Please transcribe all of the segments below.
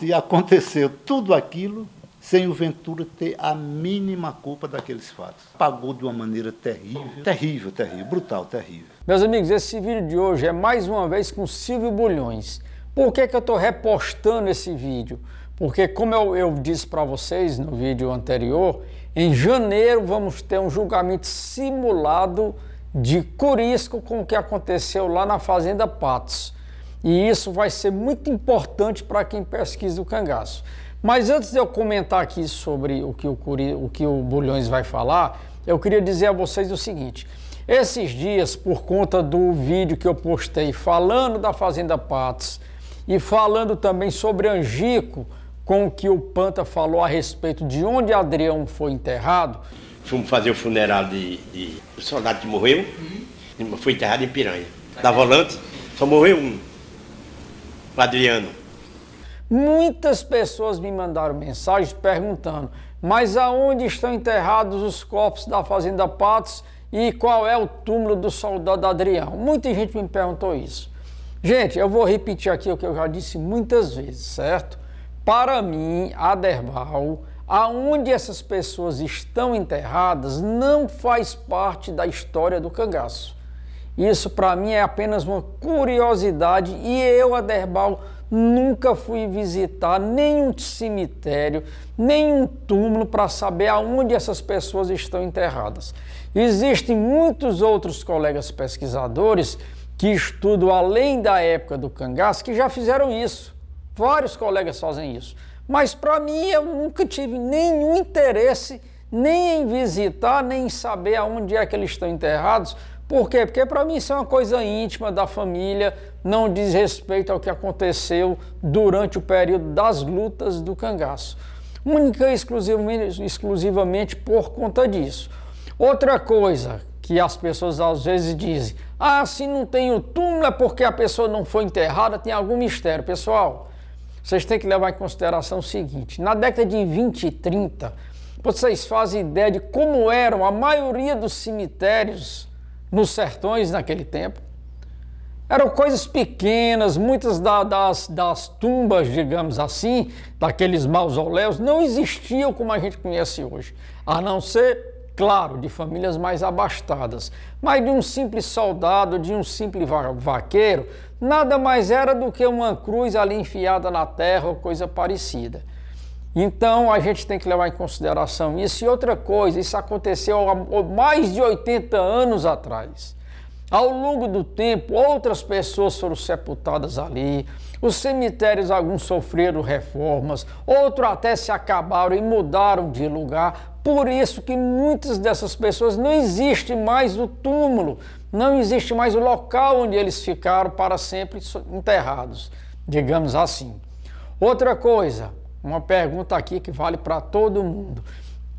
E aconteceu tudo aquilo sem o Ventura ter a mínima culpa daqueles fatos. Pagou de uma maneira terrível, terrível, terrível, brutal, terrível. Meus amigos, esse vídeo de hoje é mais uma vez com Silvio Bulhões. Por que, que eu estou repostando esse vídeo? Porque, como eu, eu disse para vocês no vídeo anterior, em janeiro vamos ter um julgamento simulado de Curisco com o que aconteceu lá na Fazenda Patos. E isso vai ser muito importante para quem pesquisa o cangaço. Mas antes de eu comentar aqui sobre o que o, Curi, o que o Bulhões vai falar, eu queria dizer a vocês o seguinte. Esses dias, por conta do vídeo que eu postei falando da Fazenda Patos e falando também sobre Angico, com o que o Panta falou a respeito de onde Adrião foi enterrado. Fomos fazer o funeral de, de do soldado que morreu, uhum. foi enterrado em Piranha. Da volante, só morreu um, o Adriano. Muitas pessoas me mandaram mensagens perguntando: mas aonde estão enterrados os corpos da Fazenda Patos e qual é o túmulo do soldado Adrião? Muita gente me perguntou isso. Gente, eu vou repetir aqui o que eu já disse muitas vezes, certo? Para mim, Aderbal, aonde essas pessoas estão enterradas não faz parte da história do cangaço. Isso para mim é apenas uma curiosidade e eu, Aderbal, nunca fui visitar nenhum cemitério, nenhum túmulo para saber aonde essas pessoas estão enterradas. Existem muitos outros colegas pesquisadores que estudam além da época do cangaço que já fizeram isso. Vários colegas fazem isso. Mas para mim eu nunca tive nenhum interesse nem em visitar, nem em saber aonde é que eles estão enterrados, por quê? Porque para mim isso é uma coisa íntima da família, não diz respeito ao que aconteceu durante o período das lutas do cangaço. Única e exclusivamente, exclusivamente por conta disso. Outra coisa que as pessoas às vezes dizem: ah, se não tem o túmulo é porque a pessoa não foi enterrada, tem algum mistério. Pessoal, vocês têm que levar em consideração o seguinte: na década de 20 e 30, vocês fazem ideia de como eram a maioria dos cemitérios nos sertões naquele tempo. Eram coisas pequenas, muitas da, das, das tumbas, digamos assim, daqueles mausoléus, não existiam como a gente conhece hoje, a não ser, claro, de famílias mais abastadas. Mas de um simples soldado, de um simples vaqueiro, nada mais era do que uma cruz ali enfiada na terra ou coisa parecida. Então a gente tem que levar em consideração isso. E outra coisa, isso aconteceu há mais de 80 anos atrás. Ao longo do tempo, outras pessoas foram sepultadas ali, os cemitérios, alguns sofreram reformas, outros até se acabaram e mudaram de lugar. Por isso que muitas dessas pessoas não existe mais o túmulo, não existe mais o local onde eles ficaram para sempre enterrados, digamos assim. Outra coisa, uma pergunta aqui que vale para todo mundo.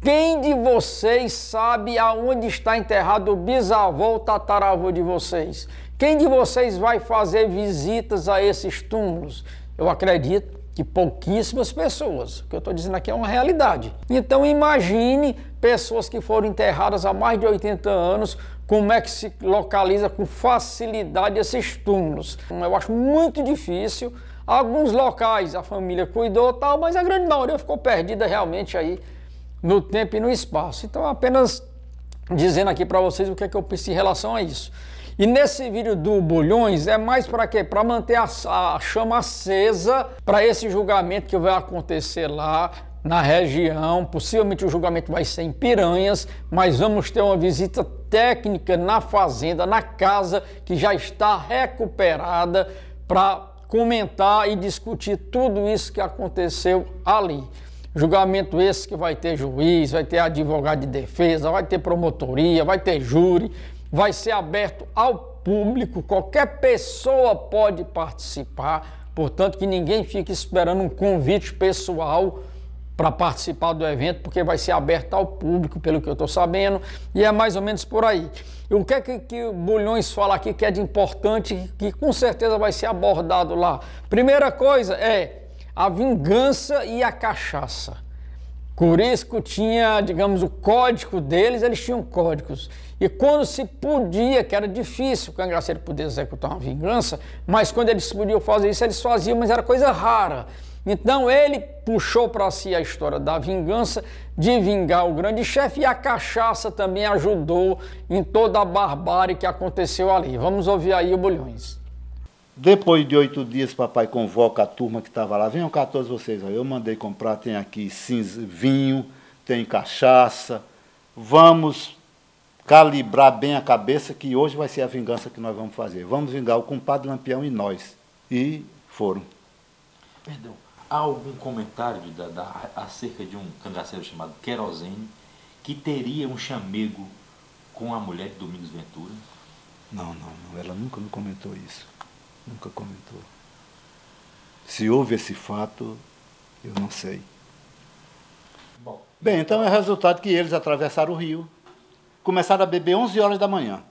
Quem de vocês sabe aonde está enterrado o bisavô ou tataravô de vocês? Quem de vocês vai fazer visitas a esses túmulos? Eu acredito que pouquíssimas pessoas. O que eu estou dizendo aqui é uma realidade. Então imagine pessoas que foram enterradas há mais de 80 anos, como é que se localiza com facilidade esses túmulos. Eu acho muito difícil Alguns locais a família cuidou tal, mas a grande maioria ficou perdida realmente aí no tempo e no espaço. Então, apenas dizendo aqui para vocês o que é que eu penso em relação a isso. E nesse vídeo do Bulhões é mais para quê? Para manter a, a chama acesa para esse julgamento que vai acontecer lá na região. Possivelmente o julgamento vai ser em Piranhas, mas vamos ter uma visita técnica na fazenda, na casa que já está recuperada para comentar e discutir tudo isso que aconteceu ali. Julgamento esse que vai ter juiz, vai ter advogado de defesa, vai ter promotoria, vai ter júri, vai ser aberto ao público, qualquer pessoa pode participar, portanto que ninguém fique esperando um convite pessoal para participar do evento, porque vai ser aberto ao público, pelo que eu estou sabendo, e é mais ou menos por aí. E o que é que, que o Bulhões fala aqui que é de importante, que com certeza vai ser abordado lá? Primeira coisa é a vingança e a cachaça. Curisco tinha, digamos, o código deles, eles tinham códigos. E quando se podia, que era difícil o cangaceiro poder executar uma vingança, mas quando eles podiam fazer isso, eles faziam, mas era coisa rara. Então ele puxou para si a história da vingança, de vingar o grande chefe, e a cachaça também ajudou em toda a barbárie que aconteceu ali. Vamos ouvir aí o Bulhões. Depois de oito dias, papai convoca a turma que estava lá. Venham cá todos vocês. Eu mandei comprar, tem aqui cinza, vinho, tem cachaça. Vamos calibrar bem a cabeça que hoje vai ser a vingança que nós vamos fazer. Vamos vingar o compadre Lampião e nós. E foram. Perdão, há algum comentário da, da, acerca de um cangaceiro chamado Querosene que teria um chamego com a mulher de Domingos Ventura? Não, não, não. Ela nunca me comentou isso. Nunca comentou. Se houve esse fato, eu não sei. Bom, Bem, então é resultado que eles atravessaram o rio, começaram a beber 11 horas da manhã.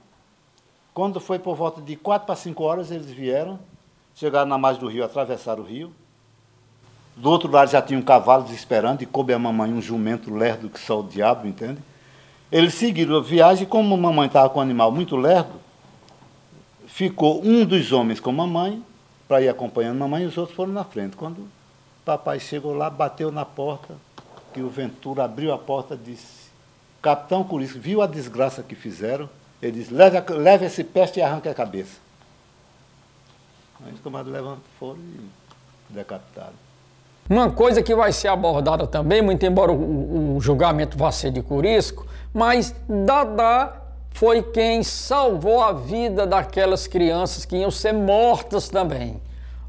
Quando foi por volta de 4 para 5 horas, eles vieram, chegaram na margem do rio, atravessaram o rio. Do outro lado já tinham cavalos esperando, e coube a mamãe um jumento lerdo que só o diabo, entende? Eles seguiram a viagem, como a mamãe estava com um animal muito lerdo, ficou um dos homens com mamãe, para ir acompanhando mamãe, e os outros foram na frente. Quando papai chegou lá, bateu na porta, que o Ventura abriu a porta e disse, Capitão Curisco, viu a desgraça que fizeram? Ele disse, leve, leve esse peste e arranque a cabeça. Aí os comandos levantaram, foram e decapitaram. Uma coisa que vai ser abordada também, muito embora o, o julgamento vá ser de Curisco, mas Dadá foi quem salvou a vida daquelas crianças que iam ser mortas também.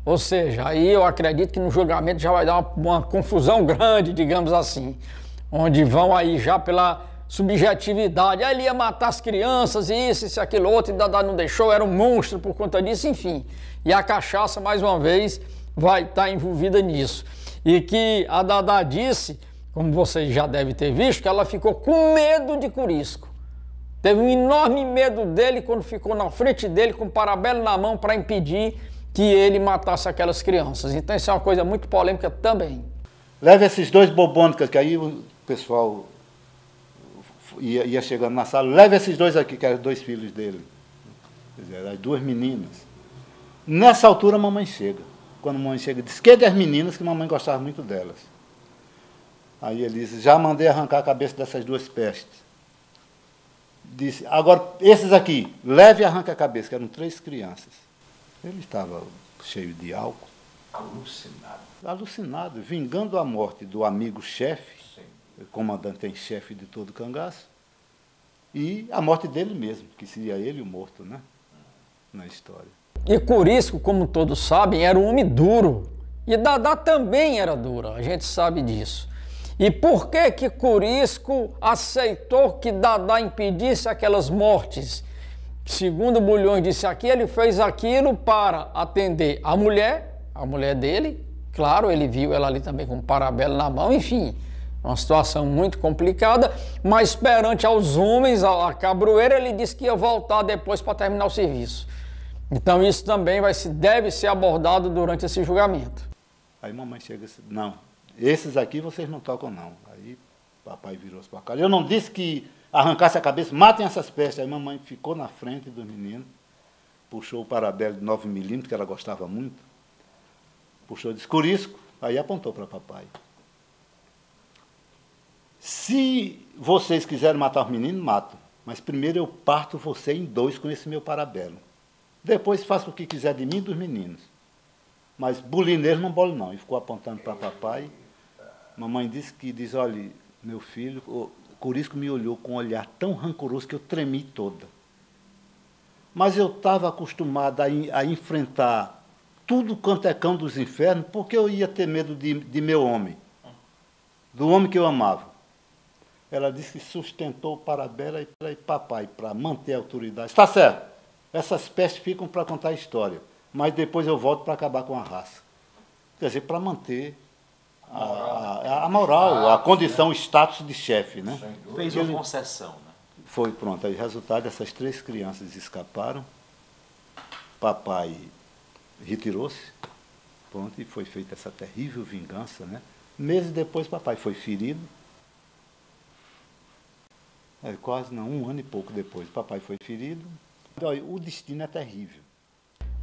Ou seja, aí eu acredito que no julgamento já vai dar uma, uma confusão grande, digamos assim, onde vão aí já pela subjetividade. Aí ele ia matar as crianças, isso, isso, aquilo outro, e Dadá não deixou, era um monstro por conta disso, enfim. E a cachaça, mais uma vez, vai estar envolvida nisso. E que a Dadá disse, como vocês já devem ter visto, que ela ficou com medo de Curisco. Teve um enorme medo dele quando ficou na frente dele com o parabelo na mão para impedir que ele matasse aquelas crianças. Então isso é uma coisa muito polêmica também. Leve esses dois bobônicas, que aí o pessoal ia, ia, chegando na sala, leve esses dois aqui, que eram dois filhos dele. Quer dizer, as duas meninas. Nessa altura a mamãe chega. Quando a mamãe chega, diz que é das meninas, que a mamãe gostava muito delas. Aí ele diz, já mandei arrancar a cabeça dessas duas pestes disse, agora esses aqui, leve e arranca a cabeça, que eram três crianças. Ele estava cheio de álcool. Alucinado. Alucinado, vingando a morte do amigo chefe, comandante em chefe de todo o cangaço, e a morte dele mesmo, que seria ele o morto, né? Na história. E Curisco, como todos sabem, era um homem duro. E Dadá também era dura, a gente sabe disso. E por que que Curisco aceitou que Dadá impedisse aquelas mortes? Segundo Bulhões disse aqui, ele fez aquilo para atender a mulher, a mulher dele, claro, ele viu ela ali também com um parabelo na mão, enfim, uma situação muito complicada, mas perante aos homens, a cabroeira, ele disse que ia voltar depois para terminar o serviço. Então isso também vai, deve ser abordado durante esse julgamento. Aí mamãe chega e diz, não, esses aqui vocês não tocam, não. Aí papai virou-se para. Eu não disse que arrancasse a cabeça, matem essas pestes. Aí mamãe ficou na frente dos meninos, puxou o parabelo de 9 milímetros, que ela gostava muito, puxou de escurisco, aí apontou para papai. Se vocês quiserem matar os meninos, matam. Mas primeiro eu parto você em dois com esse meu parabelo. Depois faça o que quiser de mim e dos meninos. Mas bulineiro não bolo não. E ficou apontando para papai. Mamãe disse que diz, olha, meu filho, o Curisco me olhou com um olhar tão rancoroso que eu tremi toda. Mas eu estava acostumada a, a, enfrentar tudo quanto é cão dos infernos, porque eu ia ter medo de, de meu homem, do homem que eu amava. Ela disse que sustentou para Bela e para papai, para manter a autoridade. Está certo, essas pestes ficam para contar a história, mas depois eu volto para acabar com a raça. Quer dizer, para manter a, a, a moral, a condição, o status de chefe. Né? Fez uma concessão. Né? Foi, pronto. Aí, resultado, essas três crianças escaparam. Papai retirou-se. Pronto, e foi feita essa terrível vingança. Né? Meses depois, papai foi ferido. É, quase não, um ano e pouco depois, papai foi ferido. Olha, o destino é terrível.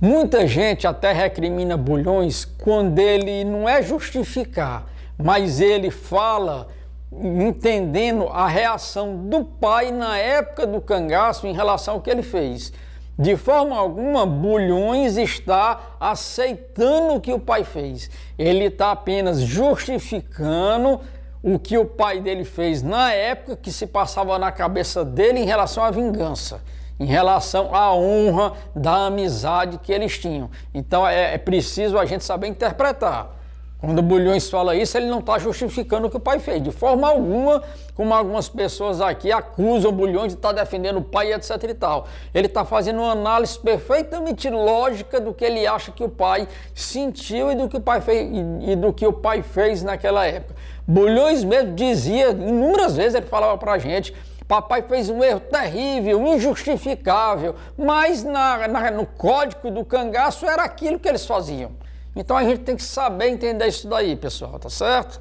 Muita gente até recrimina Bulhões quando ele não é justificar, mas ele fala entendendo a reação do pai na época do cangaço em relação ao que ele fez. De forma alguma, Bulhões está aceitando o que o pai fez. Ele está apenas justificando o que o pai dele fez na época que se passava na cabeça dele em relação à vingança, em relação à honra da amizade que eles tinham. Então é, é preciso a gente saber interpretar. Quando Bulhões fala isso, ele não está justificando o que o pai fez. De forma alguma, como algumas pessoas aqui acusam Bulhões de estar tá defendendo o pai, etc e tal. Ele está fazendo uma análise perfeitamente lógica do que ele acha que o pai sentiu e do que o pai fez, e, e do que o pai fez naquela época. Bulhões mesmo dizia, inúmeras vezes ele falava para a gente, Papai fez um erro terrível, injustificável, mas na, na, no código do cangaço era aquilo que eles faziam. Então a gente tem que saber entender isso daí, pessoal, tá certo?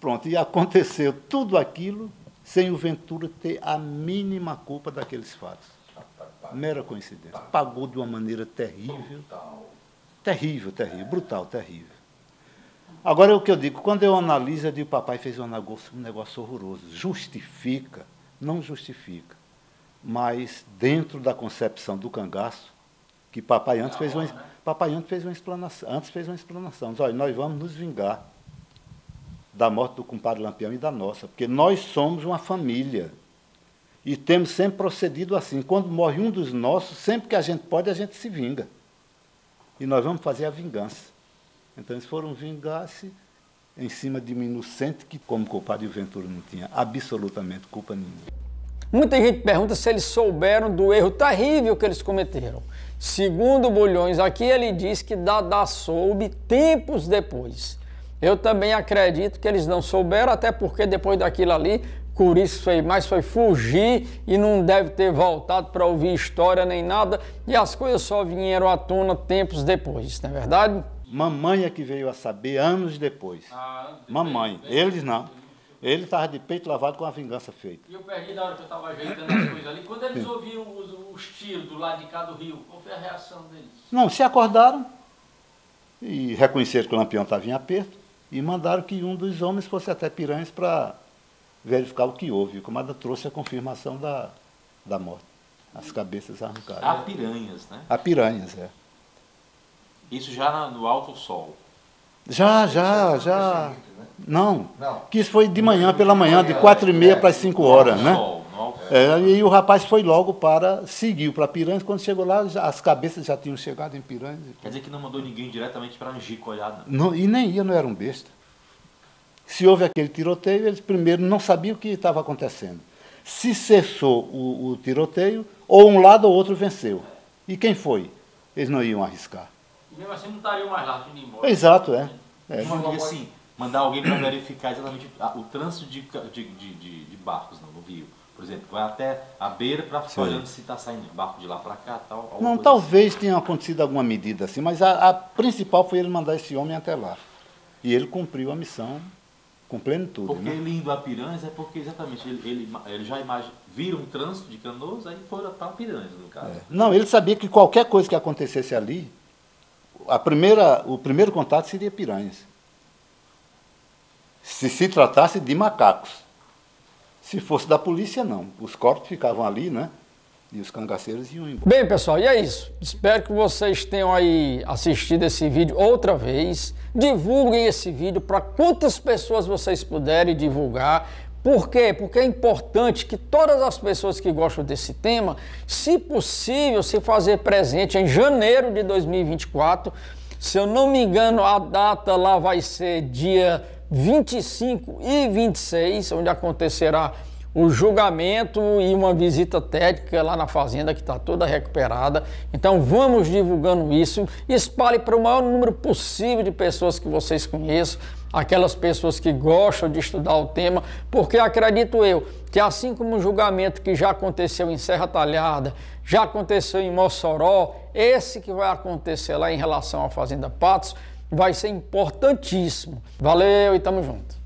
Pronto, e aconteceu tudo aquilo sem o Ventura ter a mínima culpa daqueles fatos. Mera coincidência. Pagou de uma maneira terrível. Terrível, terrível, brutal, terrível. Agora é o que eu digo, quando eu analiso, eu digo, papai fez um negócio, um negócio horroroso. Justifica, não justifica. Mas dentro da concepção do cangaço, que papai antes fez uma, papai antes fez uma explanação, antes fez uma explanação. Diz, olha, nós vamos nos vingar da morte do compadre Lampião e da nossa, porque nós somos uma família. E temos sempre procedido assim. Quando morre um dos nossos, sempre que a gente pode, a gente se vinga. E nós vamos fazer a vingança. Então eles foram vingar-se em cima de um inocente que, como culpado de Ventura, não tinha absolutamente culpa nenhuma. Muita gente pergunta se eles souberam do erro terrível que eles cometeram. Segundo Bulhões, aqui ele diz que Dada soube tempos depois. Eu também acredito que eles não souberam, até porque depois daquilo ali, Curice foi mais foi fugir e não deve ter voltado para ouvir história nem nada, e as coisas só vieram à tona tempos depois, não é verdade? Mamãe é que veio a saber anos depois. Ah, Mamãe, eles não. Ele estava de peito lavado com a vingança feita. E eu perdi na hora que eu estava ajeitando as coisas ali. Quando eles ouviram os, os, tiros do lado de cá do rio, qual foi a reação deles? Não, se acordaram e reconheceram que o Lampião estava em aperto e mandaram que um dos homens fosse até Piranhas para verificar o que houve. O comando trouxe a confirmação da, da morte. As cabeças arrancadas. A Piranhas, né? A Piranhas, é. Isso já no alto sol? Já, já, já. Não, que isso foi de manhã pela manhã, de quatro e meia para as cinco horas, né? É, e o rapaz foi logo para, seguiu para Piranhas, quando chegou lá, as cabeças já tinham chegado em Piranhas. Quer dizer que não mandou ninguém diretamente para Angico olhar, não. não? E nem ia, não era um besta. Se houve aquele tiroteio, eles primeiro não sabiam o que estava acontecendo. Se cessou o, o tiroteio, ou um lado ou outro venceu. E quem foi? Eles não iam arriscar. E mesmo assim não estariam mais lá, indo embora. Exato, é. é. E assim, mandar alguém para verificar exatamente o trânsito de, de, de, de, barcos não, no rio. Por exemplo, vai até a beira para ficar olhando se está saindo barco de lá para cá tal. Não, talvez assim. tenha acontecido alguma medida assim, mas a, a, principal foi ele mandar esse homem até lá. E ele cumpriu a missão com plenitude. Porque né? ele indo a Piranhas é porque exatamente ele, ele, ele já imagina, vira um trânsito de canoas, aí foram para Piranhas, no caso. É. Não, ele sabia que qualquer coisa que acontecesse ali, a primeira, o primeiro contato seria Piranhas se se tratasse de macacos. Se fosse da polícia, não. Os corpos ficavam ali, né? E os cangaceiros iam embora. Bem, pessoal, e é isso. Espero que vocês tenham aí assistido esse vídeo outra vez. Divulguem esse vídeo para quantas pessoas vocês puderem divulgar. Por quê? Porque é importante que todas as pessoas que gostam desse tema, se possível, se fazer presente em janeiro de 2024. Se eu não me engano, a data lá vai ser dia 25 e 26, onde acontecerá o julgamento e uma visita técnica lá na fazenda que está toda recuperada. Então vamos divulgando isso, espalhe para o maior número possível de pessoas que vocês conheçam, aquelas pessoas que gostam de estudar o tema, porque acredito eu que assim como o julgamento que já aconteceu em Serra Talhada, já aconteceu em Mossoró, esse que vai acontecer lá em relação à Fazenda Patos, vai ser importantíssimo. Valeu e tamo junto.